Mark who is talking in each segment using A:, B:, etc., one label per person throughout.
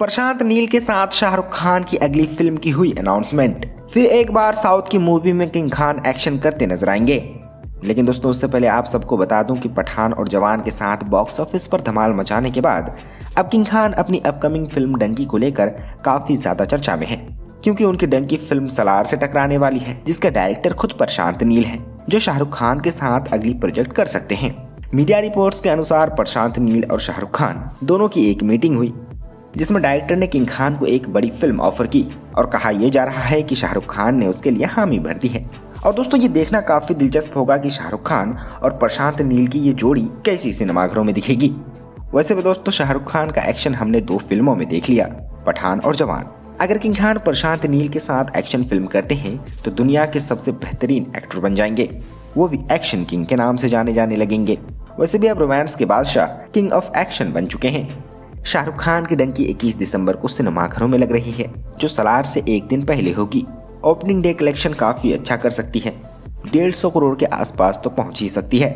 A: प्रशांत नील के साथ शाहरुख खान की अगली फ़िल्म की हुई अनाउंसमेंट फिर एक बार साउथ की मूवी में किंग खान एक्शन करते नज़र आएँगे। लेकिन दोस्तों, उससे पहले आप सबको बता दूँ कि पठान और जवान के साथ बॉक्स ऑफ़िस पर धमाल मचाने के बाद, अब किंग खान अपनी अपकमिंग फ़िल्म डंकी को लेकर काफ़ी ज़्यादा चर्चा में है, क्योंकि उनकी डंकी फ़िल्म सलार से टकराने वाली है, जिसका डायरेक्टर खुद प्रशांत नील है, जो शाहरुख खान के साथ अगली प्रोजेक्ट कर सकते हैं। मीडिया रिपोर्ट्स के अनुसार प्रशांत नील और शाहरुख खान दोनों की एक मीटिंग हुई जिसमें डायरेक्टर ने किंग खान को एक बड़ी फ़िल्म ऑफ़र की और कहा यह जा रहा है कि शाहरुख खान ने उसके लिए हामी भर दी है। और दोस्तों, ये देखना काफ़ी दिलचस्प होगा कि शाहरुख खान और प्रशांत नील की ये जोड़ी कैसी सिनेमाघरों में दिखेगी। वैसे भी दोस्तों, शाहरुख खान का एक्शन हमने दो फ़िल्मों में देख लिया, पठान और जवान। अगर किंग खान प्रशांत नील के साथ एक्शन फ़िल्म करते हैं तो दुनिया के सबसे बेहतरीन एक्टर बन जाएँगे। वो भी एक्शन किंग के नाम से जाने जाने लगेंगे। वैसे भी अब रोमांस के बादशाह किंग ऑफ़ एक्शन बन चुके हैं। शाहरुख खान की डंकी 21 दिसंबर को सिनेमाघरों में लग रही है, जो सलार से एक दिन पहले होगी। ओपनिंग डे कलेक्शन काफ़ी अच्छा कर सकती है। डेढ़ सौ करोड़ के आसपास तो पहुँच ही सकती है।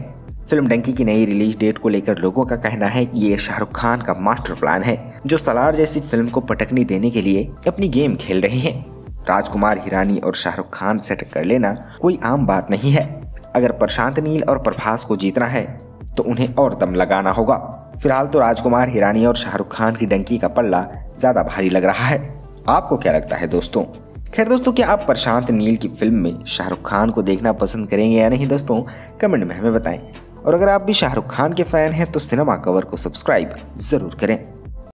A: फ़िल्म डंकी की नई रिलीज़ डेट को लेकर लोगों का कहना है कि ये शाहरुख खान का मास्टर प्लान है, जो सलार जैसी फ़िल्म को पटकनी देने के लिए अपनी गेम खेल रहे हैं। राजकुमार, हिरानी और शाहरुख खान सेट कर लेना कोई आम बात नहीं है। अगर प्रशांत नील और प्रभास को जीतना है तो उन्हें और दम लगाना होगा। फ़िलहाल तो राजकुमार, हिरानी और शाहरुख खान की डंकी का पल्ला ज़्यादा भारी लग रहा है। आपको क्या लगता है दोस्तों? खैर दोस्तों, क्या आप प्रशांत नील की फ़िल्म में शाहरुख खान को देखना पसंद करेंगे या नहीं दोस्तों? कमेंट में हमें बताएँ। और अगर आप भी शाहरुख खान के फ़ैन हैं तो सिनेमा कवर को सब्सक्राइब ज़रूर करें।